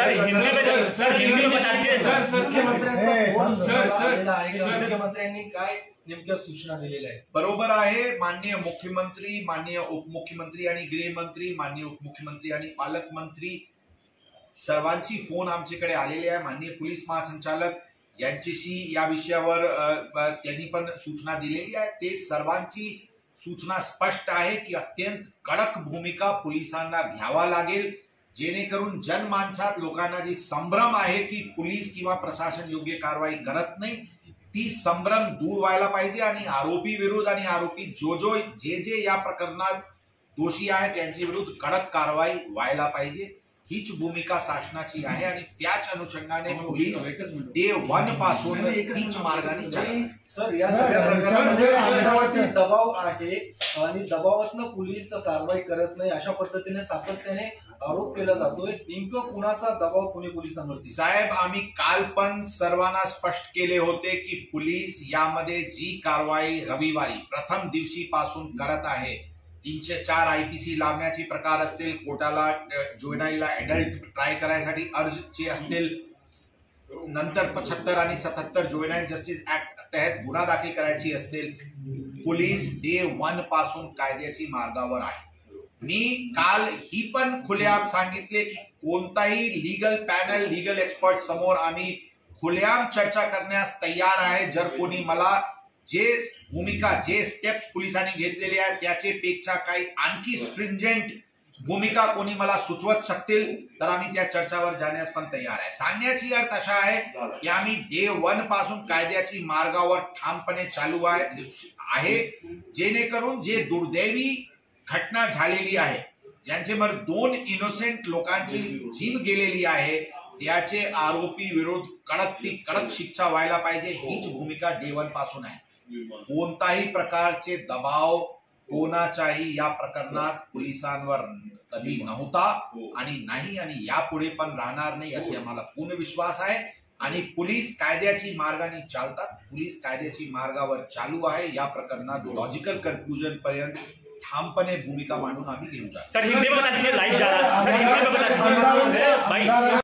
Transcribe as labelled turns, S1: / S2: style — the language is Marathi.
S1: सर हिंदी में सर हिंदी में बताते हैं
S2: सर
S1: सर.
S3: मुख्यमंत्र्यांनी काय नेमक्या सूचना दिलेल्या आहेत?
S4: बरोबर आहे माननीय मुख्यमंत्री माननीय उपमुख्यमंत्री आणि गृहमंत्री माननीय उपमुख्यमंत्री आणि पालकमंत्री सर्वांची फोन आमच्याकडे आलेले आहे. माननीय पोलीस महासंचालक यांच्याशी या विषयावर त्यांनी पण सूचना दिलेली आहे. ते सर्वांची सूचना स्पष्ट आहे की अत्यंत कडक भूमिका पोलिसांना घ्यावा लागेल. जेणेकरून जनमानसात लोकांना जी संभ्रम आहे की पोलीस किंवा प्रशासन योग्य कारवाई करत नाही ती संभ्रम दूर व्हायला पाहिजे आणि आरोपी विरुद्ध आणि आरोपी जो जो जे जे या प्रकरणात दोषी आहेत त्यांच्या विरुद्ध कडक कारवाई व्हायला पाहिजे हीच भूमिका शासनाची आहे आणि त्याच अनुषंगाने पोलीस डे वनपासून तीच मार्गाने.
S3: सर या सगळ्या. दबाव आहे आणि दबावातनं पोलीस कारवाई करत नाही अशा पद्धतीने सातत्याने आरोप केला जातोय. नेमकं कुणाचा दबाव पुणे पोलिसांवरती?
S4: साहेब आम्ही काल पण सर्वांना स्पष्ट केले होते की पोलीस यामध्ये जी कारवाई रविवारी प्रथम दिवशी पासून करत आहे. तीनशे चार आय पी सी लावण्याचे प्रकार असतील कोर्टाला जुवेनाईला अडल्ट ट्राय करायसाठी अर्जचे असतील नंतर पचहत्तर आणि सत्याहत्तर जुवेनाईल जस्टिस ऍक्ट तहत गुन्हा दाखल करायची असतील पोलीस डे वनपासून कायद्याची मार्गावर आहे मी काल ही पण खुलेआम सांगितले की कोणताही लीगल पॅनल लीगल एक्सपर्ट समोर आम्ही खुलेआम चर्चा करण्यास तयार आहे. जर कोणी मला जे भूमिका जे स्टेप्स पोलिसांनी घेतलेले आहेत त्याचे पेक्षा काही आणखी स्ट्रिंजेंट भूमिका कोणी मला सुचवत शकतील तर आम्ही त्या चर्चावर जाण्यास पण तयार आहे. सांगण्याची अर्थ अशा आहे की आम्ही डे वनपासून कायद्याची मार्गावर ठामपणे चालू आहे आहे. जेणेकरून जे दुर्दैवी घटना झालेली आहे. ज्यांचे दोन इनोसेंट लोकांची जीव गेलेली आहे त्याचे आरोपी विरोध कडक ती कडक शिक्षा व्हायला पाहिजे हीच भूमिका डेवनपासून आहे. कोणताही प्रकारचे दबाव कोणाच्याही या प्रकरणात पोलिसांवर कधी नव्हता आणि नाही आणि यापुढे पण राहणार नाही अशी आम्हाला पूर्ण विश्वास आहे. आणि पोलीस कायद्याची मार्गाने चालतात. पोलीस कायद्याची मार्गावर चालू आहे. या प्रकरणात लॉजिकल कन्क्लुजन पर्यंत ठामपणे भूमिका मांडून आम्ही घेऊन जातो
S1: सर हिंदी में बताते लाइव जा रहा सर हिंदी में बताते हैं. भाई